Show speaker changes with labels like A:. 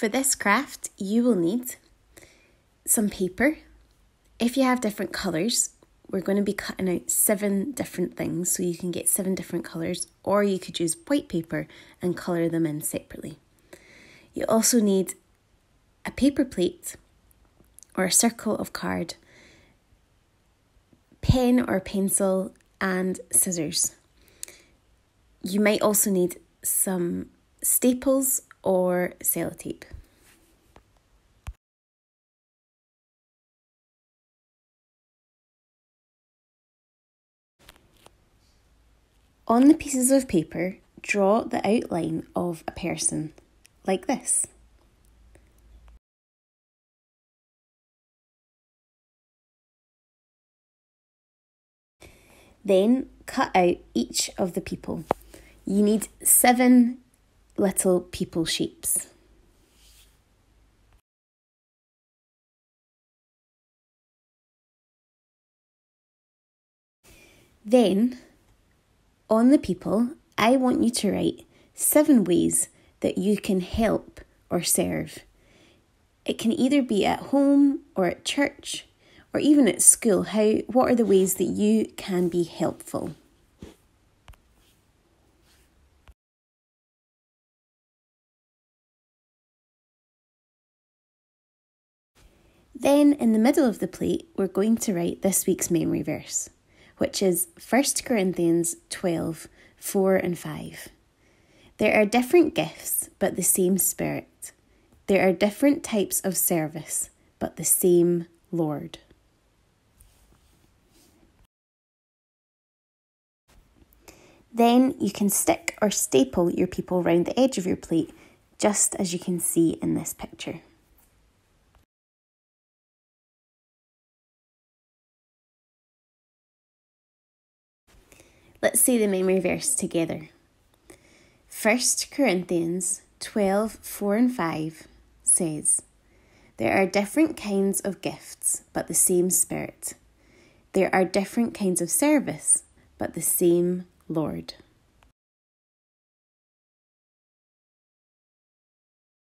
A: For this craft, you will need some paper. If you have different colours, we're going to be cutting out seven different things so you can get seven different colours, or you could use white paper and colour them in separately. You also need a paper plate or a circle of card, pen or pencil, and scissors. You might also need some staples or sellotape. On the pieces of paper, draw the outline of a person, like this. Then cut out each of the people. You need seven little people shapes. Then, on the people, I want you to write seven ways that you can help or serve. It can either be at home or at church or even at school. How what are the ways that you can be helpful? Then, in the middle of the plate, we're going to write this week's memory verse, which is 1 Corinthians 12 4 and 5. There are different gifts, but the same Spirit. There are different types of service, but the same Lord. Then you can stick or staple your people round the edge of your plate, just as you can see in this picture. Let's say the memory verse together. 1 Corinthians 12 4 and 5 says, There are different kinds of gifts, but the same Spirit. There are different kinds of service, but the same Lord.